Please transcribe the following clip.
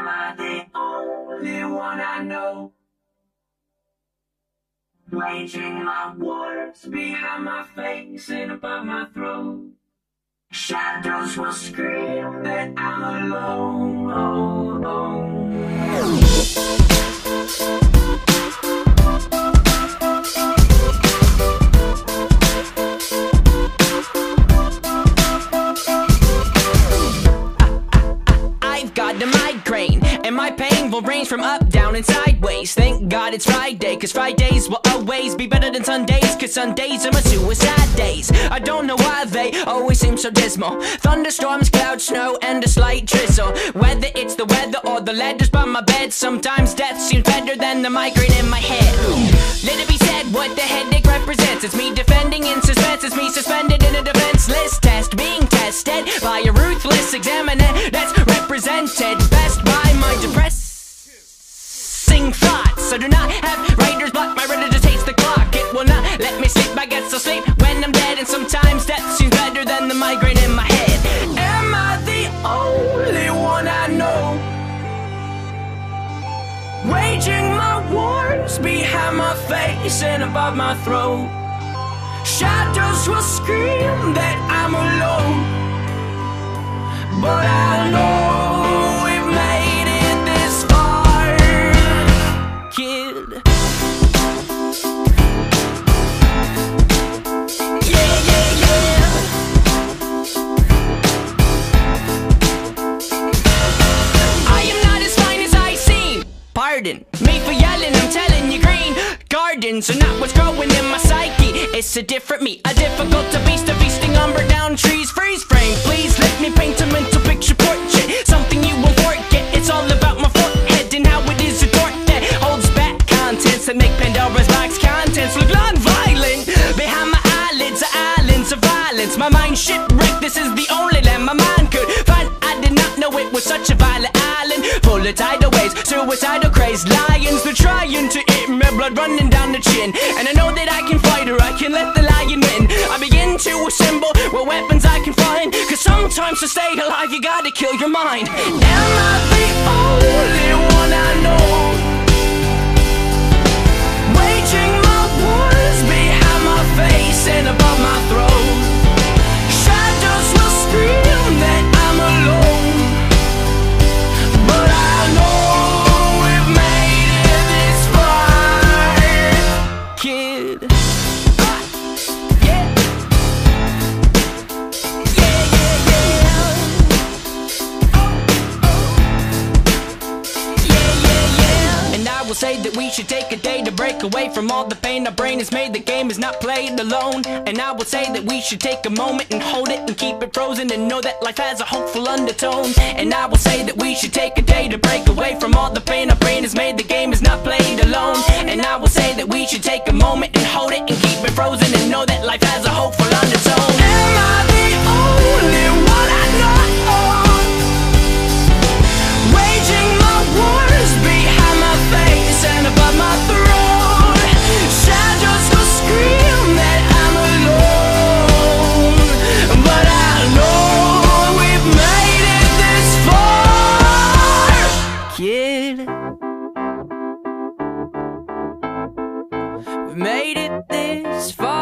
Am I the only one I know? Waging my wars behind my face and above my throat. Shadows will scream that I'm alone. A migraine, and my pain will range from up, down, and sideways. Thank God it's Friday, cause Fridays will always be better than Sundays, cause Sundays are my suicide days. I don't know why they always seem so dismal. Thunderstorms, clouds, snow, and a slight drizzle. Whether it's the weather or the letters by my bed, sometimes death seems better than the migraine in my head. Let it be said what the headache represents. It's me represented best by my depressing thoughts. I do not have writer's block, my reader just hates the clock. It will not let me sleep, I get so sleep when I'm dead, and sometimes death seems better than the migraine in my head. Am I the only one I know? Waging my wars behind my face and above my throat. Shadows will scream that I'm alone. But I know Pardon me for yelling, I'm telling you, green gardens are not what's growing in my psyche. It's a different me, a difficult to beast, a feasting umber down trees. Freeze frame, please let me paint a mental picture portrait. Something you won't forget. It's all about my forehead and how it is a torque that holds back contents that make Pandora's box contents look non-violent. Behind my eyelids are islands of violence. My mind shipwrecked. This is the only land my mind could find. I did not know it was such a violent island full of tidal waves, suicidal crazed lions. They're trying to eat me, blood running down the chin. And I know that I can fight or I can let the lion win. I begin to assemble what weapons I can find. Cause sometimes to stay alive, you gotta kill your mind. Am I the only will say that we should take a day to break away from all the pain our brain has made. The game is not played alone. And I will say that we should take a moment and hold it and keep it frozen and know that life has a hopeful undertone. And I will say that we should take a day to break away from all the pain our brain has made. The game is not played alone. And I will should take a moment and hold it and keep it frozen and know that life has a hope for on its own. this far.